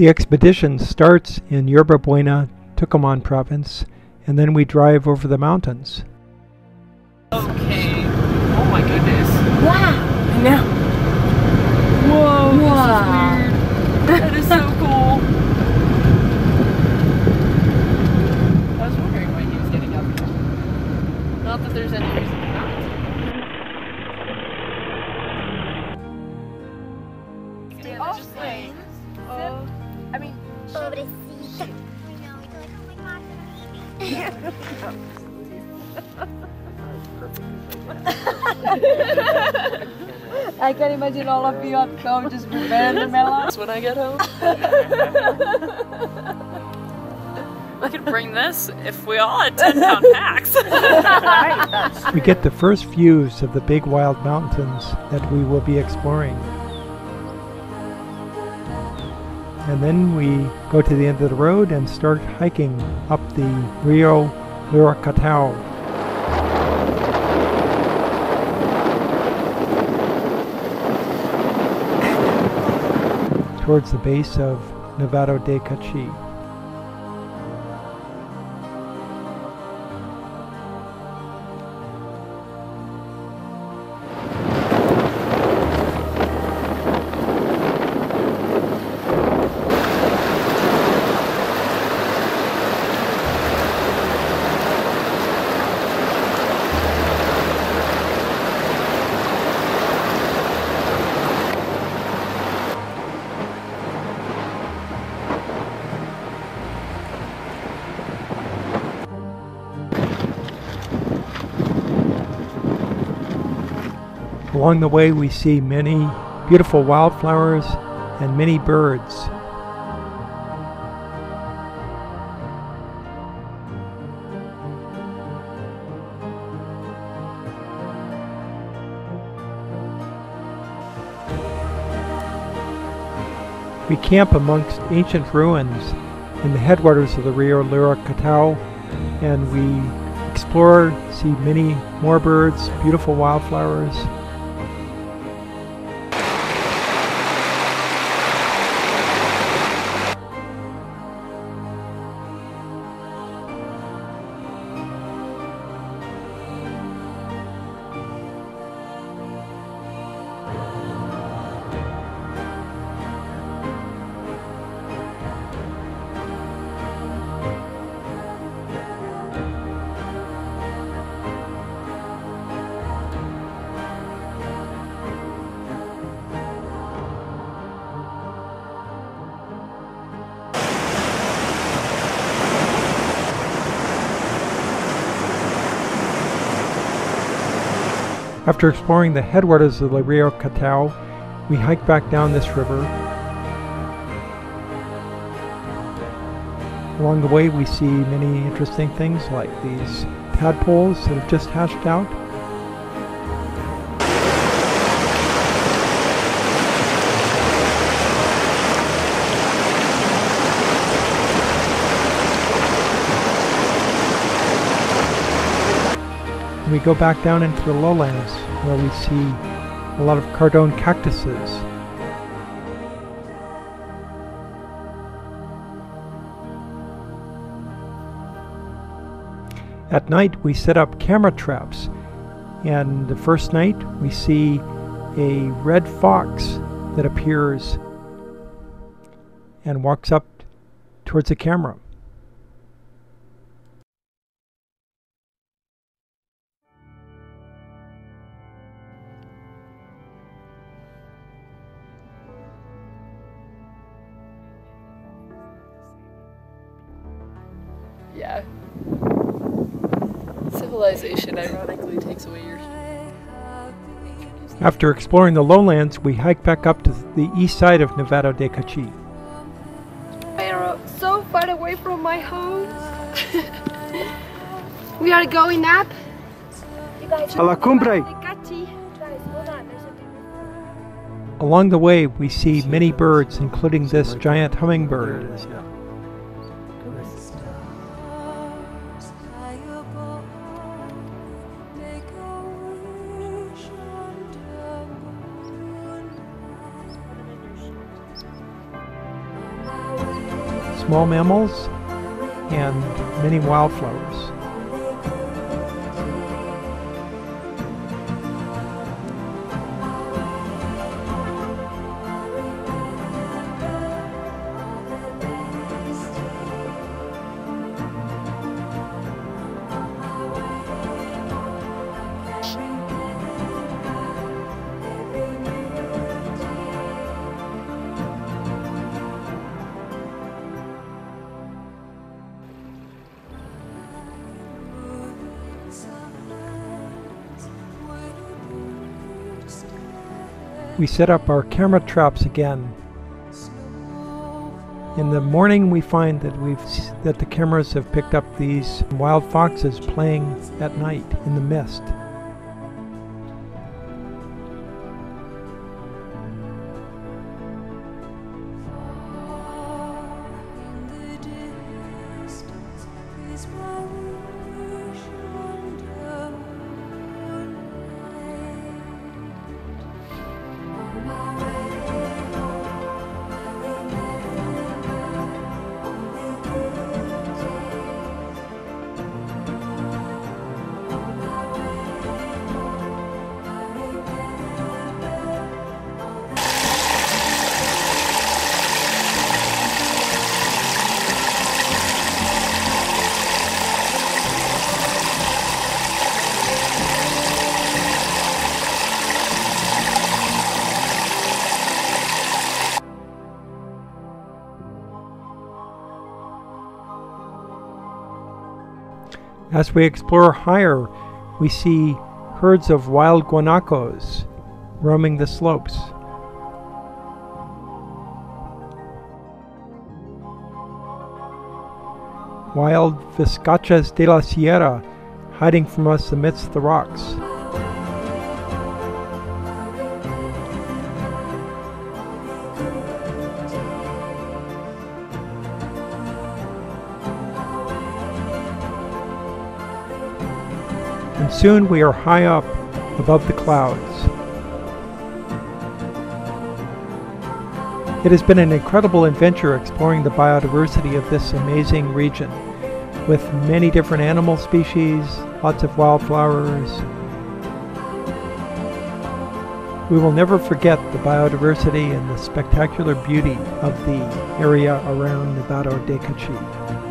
The expedition starts in Yerba Buena, Tucumán province, and then we drive over the mountains. Okay. Oh my goodness. Wow. I know. Whoa. Wow. This is weird. that is so cool. I was wondering why he was getting up. Not that there's any reason I can imagine all of you at home just preparing the melon. when I get home. I could bring this if we all had 10 pound packs. We get the first views of the big wild mountains that we will be exploring. And then we go to the end of the road and start hiking up the Rio Luracatao. Towards the base of Nevado de Cachi. Along the way, we see many beautiful wildflowers and many birds. We camp amongst ancient ruins in the headwaters of the Rio Luracatao and we explore, see many more birds, beautiful wildflowers. After exploring the headwaters of the Rio Catao, we hike back down this river. Along the way, we see many interesting things like these tadpoles that have just hatched out. We go back down into the lowlands where we see a lot of cardone cactuses. At night, we set up camera traps, and the first night we see a red fox that appears and walks up towards the camera. Yeah. Civilization ironically takes away your. After exploring the lowlands, we hike back up to the east side of Nevado de Cachi. Pero so far away from my home. we are going up. You A la cumbre. Tecate. guys, hold on. There's a Along the way, we see many birds, including this giant hummingbird. Small mammals and many wildflowers. We set up our camera traps again. In the morning we find that we've that the cameras have picked up these wild foxes playing at night in the mist. As we explore higher, we see herds of wild guanacos roaming the slopes. Wild vizcachas de la sierra hiding from us amidst the rocks. Soon we are high up above the clouds. It has been an incredible adventure exploring the biodiversity of this amazing region, with many different animal species, lots of wildflowers. We will never forget the biodiversity and the spectacular beauty of the area around Nevado de Cachi.